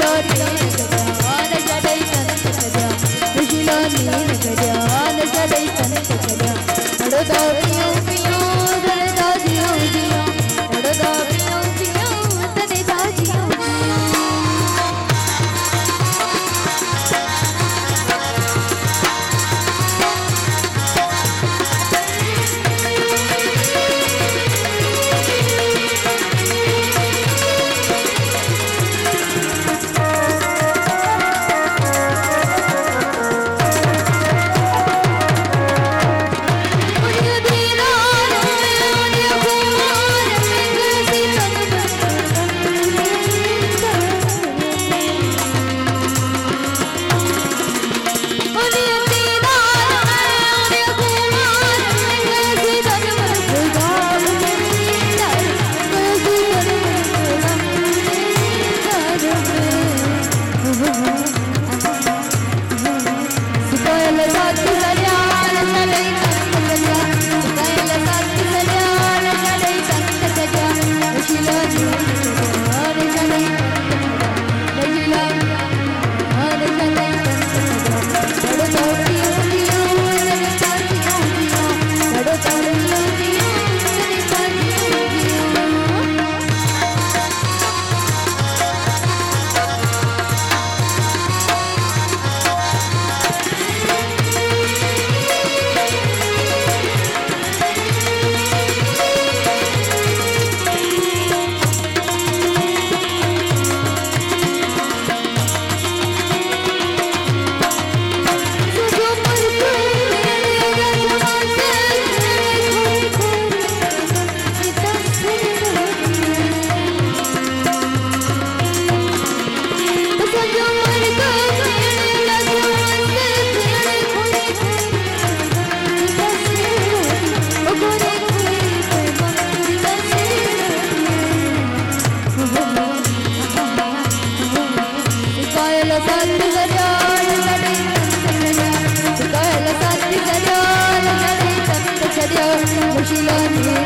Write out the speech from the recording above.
उजिलो Don't you love me?